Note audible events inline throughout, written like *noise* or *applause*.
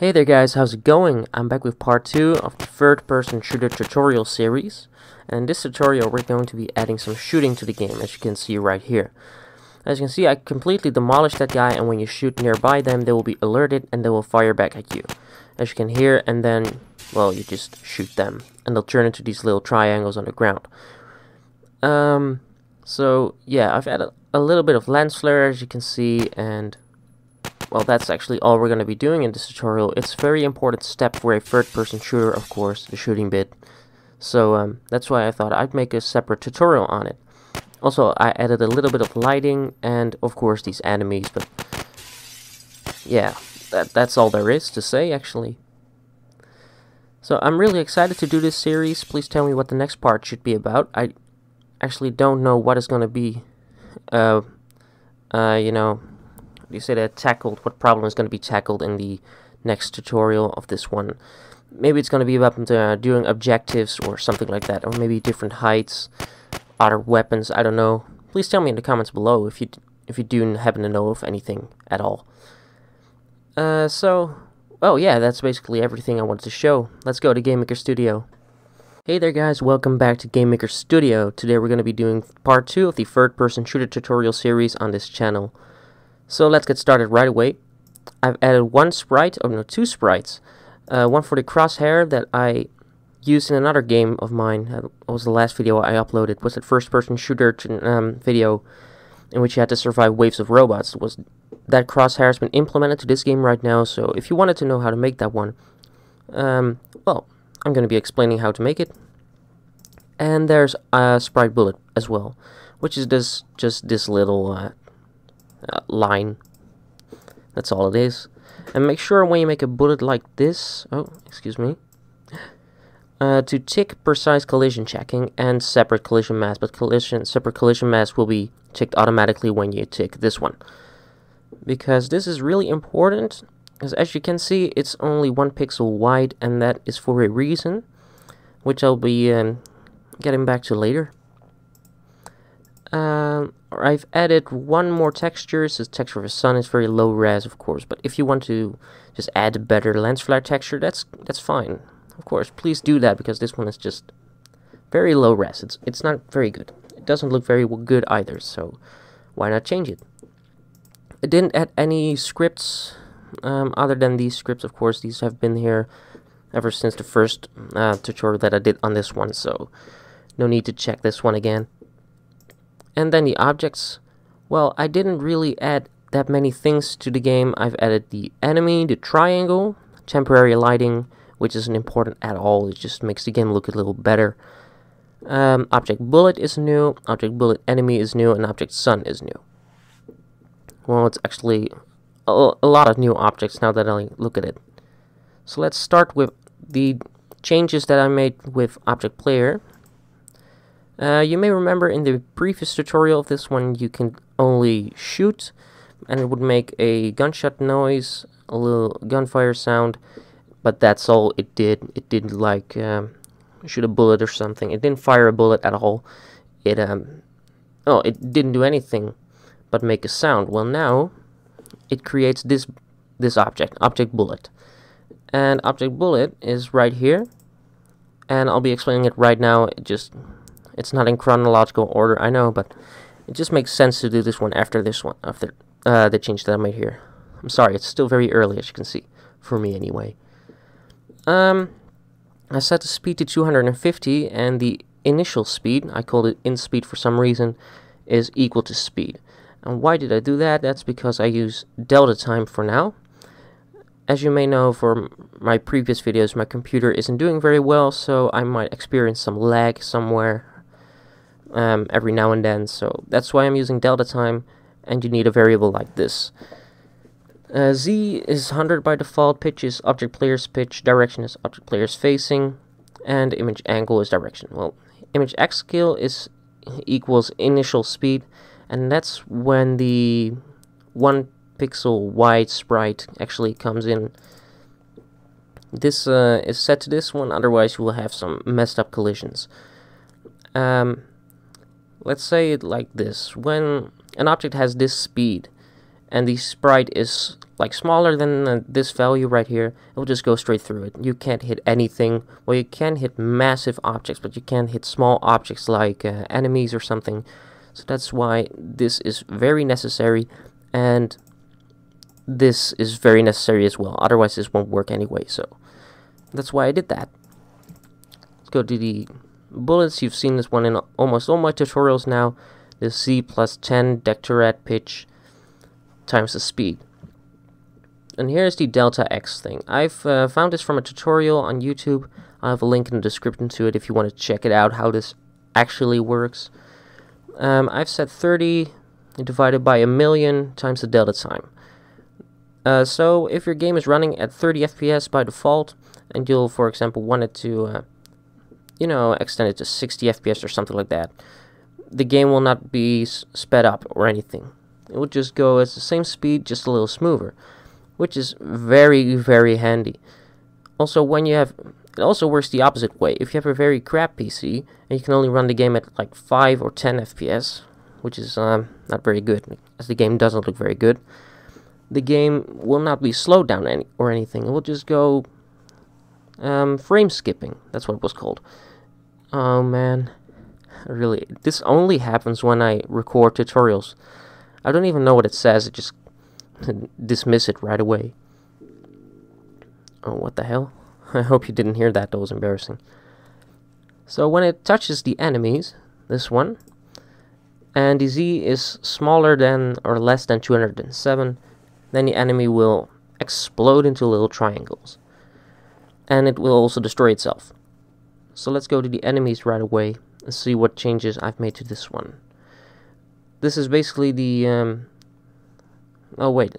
Hey there guys, how's it going? I'm back with part 2 of the third person shooter tutorial series. And in this tutorial we're going to be adding some shooting to the game as you can see right here. As you can see I completely demolished that guy and when you shoot nearby them they will be alerted and they will fire back at you. As you can hear and then, well you just shoot them and they'll turn into these little triangles on the ground. Um, so yeah I've added a little bit of lens flare as you can see and well, that's actually all we're going to be doing in this tutorial. It's a very important step for a third-person shooter, of course, the shooting bit. So um, that's why I thought I'd make a separate tutorial on it. Also, I added a little bit of lighting and, of course, these enemies, but yeah, that, that's all there is to say, actually. So I'm really excited to do this series. Please tell me what the next part should be about. I actually don't know what is going to be, uh, uh, you know, you say that tackled, what problem is going to be tackled in the next tutorial of this one. Maybe it's going to be about uh, doing objectives or something like that, or maybe different heights, other weapons, I don't know. Please tell me in the comments below if you if you do happen to know of anything at all. Uh, so, oh yeah, that's basically everything I wanted to show. Let's go to GameMaker Studio. Hey there guys, welcome back to GameMaker Studio. Today we're going to be doing part 2 of the third-person shooter tutorial series on this channel. So let's get started right away. I've added one sprite, or oh no, two sprites. Uh, one for the crosshair that I used in another game of mine. That was the last video I uploaded. It was that first-person shooter um, video in which you had to survive waves of robots. was that crosshair has been implemented to this game right now. So if you wanted to know how to make that one, um, well, I'm going to be explaining how to make it. And there's a sprite bullet as well, which is this just this little uh, uh, line. That's all it is. And make sure when you make a bullet like this, oh, excuse me, uh, to tick precise collision checking and separate collision mask, but collision separate collision mask will be ticked automatically when you tick this one. Because this is really important, because as you can see, it's only one pixel wide, and that is for a reason, which I'll be um, getting back to later. Um, I've added one more texture. So the texture of the sun is very low res, of course. But if you want to just add a better lens flare texture, that's that's fine. Of course, please do that because this one is just very low res. It's it's not very good. It doesn't look very good either. So why not change it? I didn't add any scripts um, other than these scripts. Of course, these have been here ever since the first uh, tutorial that I did on this one. So no need to check this one again. And then the objects, well, I didn't really add that many things to the game. I've added the enemy, the triangle, temporary lighting, which isn't important at all. It just makes the game look a little better. Um, object bullet is new, object bullet enemy is new, and object sun is new. Well, it's actually a, a lot of new objects now that I look at it. So let's start with the changes that I made with object player. Uh, you may remember in the previous tutorial of this one you can only shoot and it would make a gunshot noise, a little gunfire sound, but that's all it did. It didn't like um, shoot a bullet or something. It didn't fire a bullet at all. It um oh it didn't do anything but make a sound. Well now it creates this this object, object bullet. And object bullet is right here. And I'll be explaining it right now. It just it's not in chronological order, I know, but it just makes sense to do this one after this one, after uh, the change that I made here. I'm sorry, it's still very early, as you can see, for me anyway. Um, I set the speed to 250, and the initial speed, I called it in speed for some reason, is equal to speed. And why did I do that? That's because I use delta time for now. As you may know from my previous videos, my computer isn't doing very well, so I might experience some lag somewhere um, every now and then. So that's why I'm using delta time, and you need a variable like this. Uh, Z is 100 by default, pitch is object player's pitch, direction is object player's facing, and image angle is direction. Well, image X scale is equals initial speed, and that's when the one pixel wide sprite actually comes in. This uh, is set to this one, otherwise you will have some messed up collisions. Um, let's say it like this when an object has this speed and the sprite is like smaller than uh, this value right here, it will just go straight through it. You can't hit anything. Well, you can hit massive objects, but you can't hit small objects like uh, enemies or something. So that's why this is very necessary, and this is very necessary as well. Otherwise, this won't work anyway. So that's why I did that. Let's go to the bullets. You've seen this one in almost all my tutorials now. The Z plus 10 deck turret pitch times the speed. And here's the delta X thing. I've uh, found this from a tutorial on YouTube. I have a link in the description to it if you want to check it out, how this actually works. Um, I've set 30 divided by a million times the delta time. Uh, so if your game is running at 30 FPS by default, and you'll, for example, want it to, uh, you know, extend it to 60 FPS or something like that, the game will not be sped up or anything. It will just go at the same speed, just a little smoother, which is very, very handy. Also, when you have, it also works the opposite way. If you have a very crap PC and you can only run the game at like 5 or 10 FPS, which is um, not very good, as the game doesn't look very good, the game will not be slowed down any or anything. It will just go um, frame skipping. That's what it was called. Oh man, really, this only happens when I record tutorials. I don't even know what it says. It just *laughs* dismiss it right away. Oh, what the hell? *laughs* I hope you didn't hear that. That was embarrassing. So when it touches the enemies, this one, and the Z is smaller than or less than 207, then the enemy will explode into little triangles. And it will also destroy itself. So let's go to the enemies right away and see what changes I've made to this one. This is basically the... Um, oh, wait.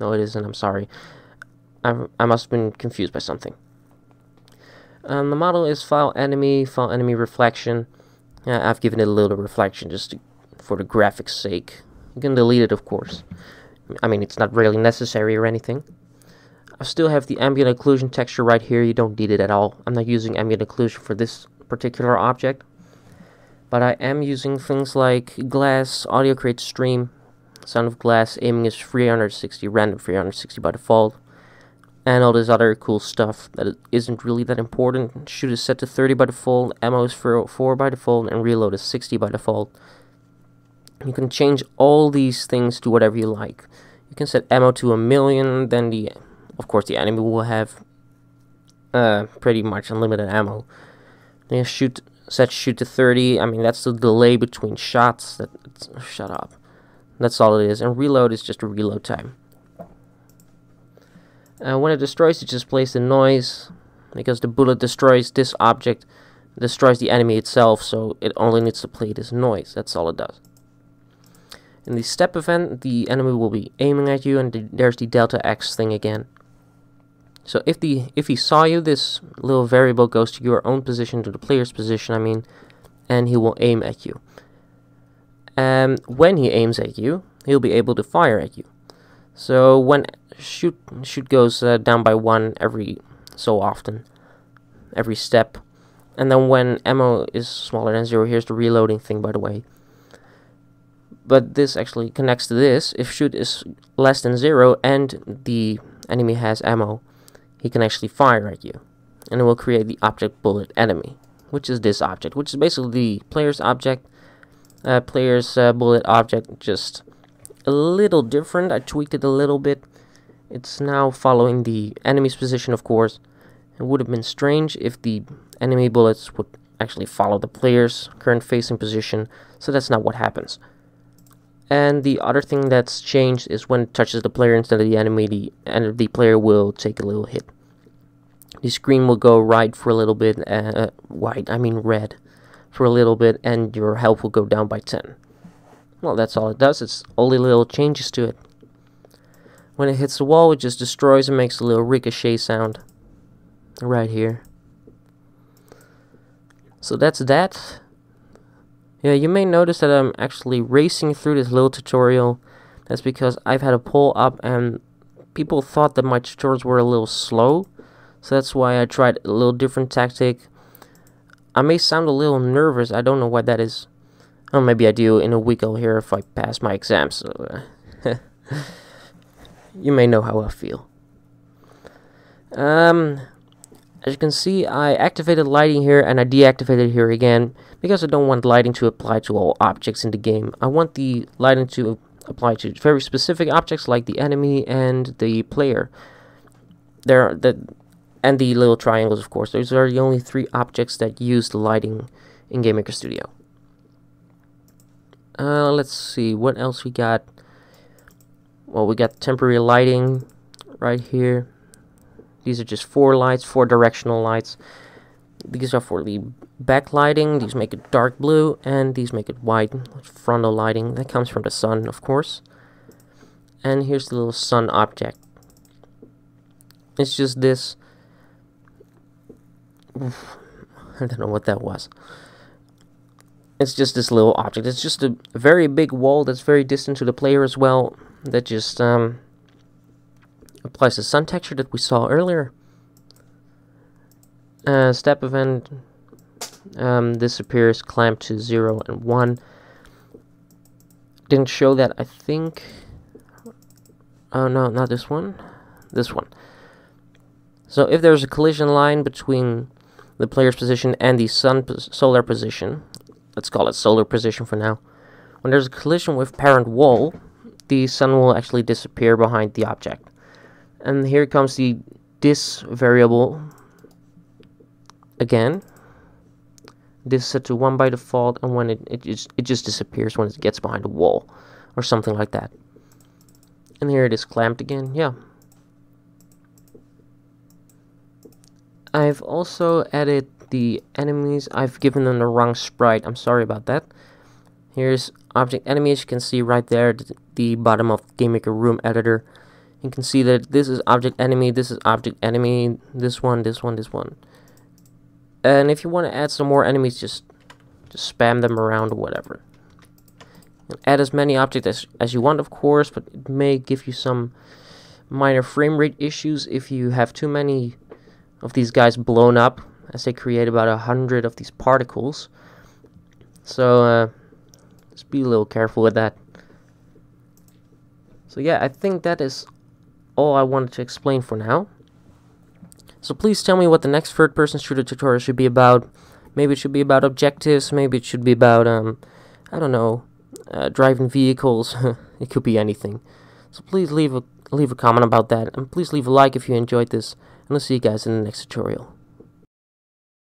No, it isn't. I'm sorry. I, I must have been confused by something. Um, the model is file enemy, file enemy reflection. I've given it a little reflection just to, for the graphics sake. You can delete it, of course. I mean, it's not really necessary or anything. I still have the ambient occlusion texture right here. You don't need it at all. I'm not using ambient occlusion for this particular object. But I am using things like glass, audio create stream, sound of glass, aiming is 360, random 360 by default, and all this other cool stuff that isn't really that important. Shoot is set to 30 by default, ammo is 4 by default, and reload is 60 by default. You can change all these things to whatever you like. You can set ammo to a million, then the, of course, the enemy will have uh, pretty much unlimited ammo. Then you shoot, set shoot to 30. I mean, that's the delay between shots. That shut up. That's all it is. And reload is just a reload time. Uh, when it destroys, it just plays the noise because the bullet destroys this object, destroys the enemy itself, so it only needs to play this noise. That's all it does. In the step event, the enemy will be aiming at you, and the, there's the delta X thing again. So if the if he saw you, this little variable goes to your own position, to the player's position, I mean, and he will aim at you. And when he aims at you, he'll be able to fire at you. So when shoot shoot goes uh, down by one every so often, every step, and then when ammo is smaller than zero, here's the reloading thing, by the way but this actually connects to this. If shoot is less than zero and the enemy has ammo, he can actually fire at you. And it will create the object bullet enemy, which is this object, which is basically the player's object, uh, player's uh, bullet object, just a little different. I tweaked it a little bit. It's now following the enemy's position, of course. It would have been strange if the enemy bullets would actually follow the player's current facing position, so that's not what happens. And the other thing that's changed is when it touches the player instead of the enemy, the, and the player will take a little hit. The screen will go right for a little bit, uh, white, I mean red, for a little bit, and your health will go down by 10. Well, that's all it does, it's only little changes to it. When it hits the wall, it just destroys and makes a little ricochet sound. Right here. So that's that. Yeah, you may notice that I'm actually racing through this little tutorial. That's because I've had a poll up and people thought that my tutorials were a little slow. So that's why I tried a little different tactic. I may sound a little nervous. I don't know why that is. Oh, maybe I do. In a week I'll hear if I pass my exam. So *laughs* you may know how I feel. Um, as you can see, I activated lighting here and I deactivated here again because I don't want lighting to apply to all objects in the game. I want the lighting to apply to very specific objects like the enemy and the player. There, the and the little triangles, of course. Those are the only three objects that use the lighting in GameMaker Studio. Uh, let's see, what else we got? Well, we got temporary lighting right here. These are just four lights, four directional lights. These are for the backlighting. These make it dark blue, and these make it white. Frontal lighting. That comes from the sun, of course. And here's the little sun object. It's just this. *laughs* I don't know what that was. It's just this little object. It's just a very big wall that's very distant to the player as well. That just um, applies the sun texture that we saw earlier. Uh, step event um, disappears, clamp to 0 and 1. Didn't show that, I think. Oh no, not this one. This one. So if there's a collision line between the player's position and the sun solar position, let's call it solar position for now. When there's a collision with parent wall, the sun will actually disappear behind the object. And here comes the dis variable again. This is set to 1 by default, and when it, it, just, it just disappears when it gets behind a wall, or something like that. And here it is clamped again, yeah. I've also added the enemies. I've given them the wrong sprite, I'm sorry about that. Here's object enemy, as you can see right there, the bottom of GameMaker Room Editor you can see that this is object enemy, this is object enemy, this one, this one, this one. And if you want to add some more enemies, just just spam them around or whatever. add as many objects as, as you want, of course, but it may give you some minor frame rate issues if you have too many of these guys blown up, as they create about a hundred of these particles. So, uh, just be a little careful with that. So yeah, I think that is all I wanted to explain for now. So please tell me what the next third-person shooter tutorial should be about. Maybe it should be about objectives, maybe it should be about, um, I don't know, uh, driving vehicles. *laughs* it could be anything. So please leave a, leave a comment about that, and please leave a like if you enjoyed this, and I'll see you guys in the next tutorial.